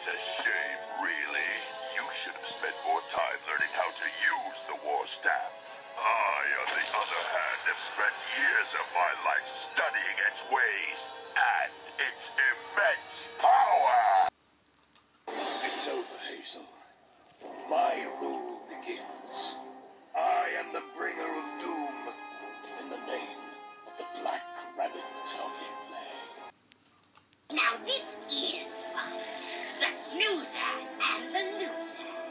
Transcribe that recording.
It's a shame, really. You should have spent more time learning how to use the war staff. I, on the other hand, have spent years of my life studying its ways and its immense power. It's over, Hazel. My rule snoozer and the loser.